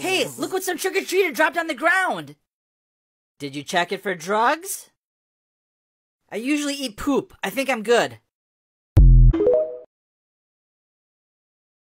Hey, look what some trick-or-treater dropped on the ground! Did you check it for drugs? I usually eat poop. I think I'm good.